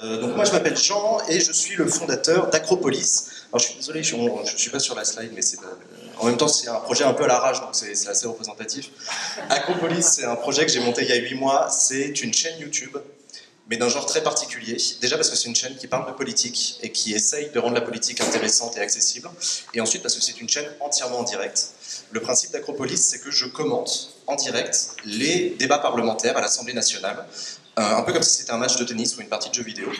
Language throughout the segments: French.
Euh, donc moi je m'appelle Jean et je suis le fondateur d'Acropolis. Alors je suis désolé, je ne suis pas sur la slide, mais c'est en même temps c'est un projet un peu à l'arrache, donc c'est assez représentatif. Acropolis, c'est un projet que j'ai monté il y a 8 mois. C'est une chaîne YouTube mais d'un genre très particulier. Déjà parce que c'est une chaîne qui parle de politique et qui essaye de rendre la politique intéressante et accessible. Et ensuite parce que c'est une chaîne entièrement en direct. Le principe d'Acropolis, c'est que je commente en direct les débats parlementaires à l'Assemblée nationale, euh, un peu comme si c'était un match de tennis ou une partie de jeu vidéo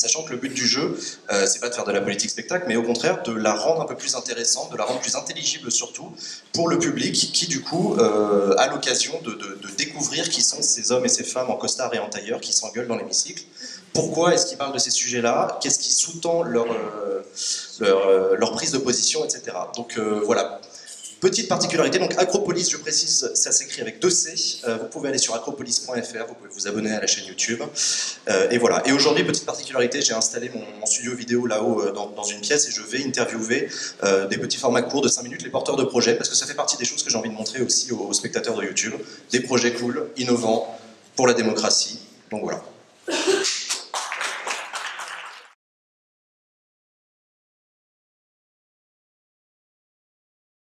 sachant que le but du jeu, euh, c'est pas de faire de la politique spectacle, mais au contraire de la rendre un peu plus intéressante, de la rendre plus intelligible surtout pour le public qui du coup euh, a l'occasion de, découvrir qui sont ces hommes et ces femmes en costard et en tailleur qui s'engueulent dans l'hémicycle. Pourquoi est-ce qu'ils parlent de ces sujets-là? Qu'est-ce qui sous-tend euh, leur, prise de position, etc. Donc voilà, Petite particularité, donc Acropolis, je précise, ça s'écrit avec deux C. Euh, vous pouvez aller sur acropolis.fr, vous pouvez vous abonner à la chaîne YouTube. Euh, et voilà. Et aujourd'hui, petite particularité, j'ai installé mon, studio vidéo là-haut euh, dans, une pièce et je vais interviewer des petits formats courts de 5 minutes, les porteurs de projets, parce que ça fait partie des choses que j'ai envie de montrer aussi aux spectateurs de YouTube. Des projets cool, innovants, pour la démocratie. Donc voilà.